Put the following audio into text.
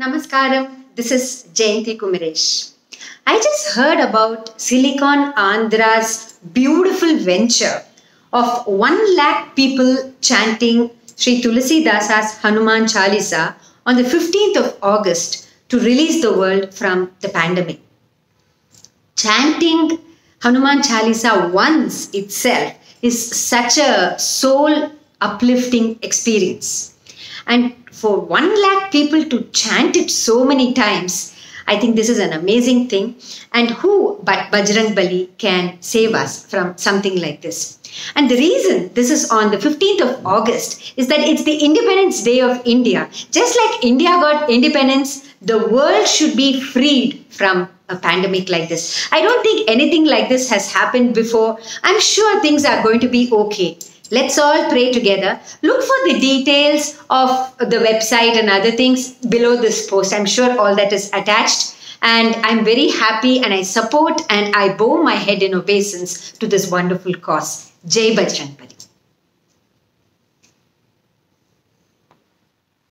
Namaskaram, this is Jayanthi Kumaresh. I just heard about Silicon Andhra's beautiful venture of 1 lakh people chanting Sri Tulasi Dasa's Hanuman Chalisa on the 15th of August to release the world from the pandemic. Chanting Hanuman Chalisa once itself is such a soul uplifting experience. And for 1 lakh people to chant it so many times, I think this is an amazing thing. And who but Bajrang Bali can save us from something like this? And the reason this is on the 15th of August is that it's the Independence Day of India. Just like India got independence, the world should be freed from a pandemic like this. I don't think anything like this has happened before. I'm sure things are going to be okay. Let's all pray together. Look for the details of the website and other things below this post. I'm sure all that is attached. And I'm very happy and I support and I bow my head in obeisance to this wonderful cause. Jai Bajrang.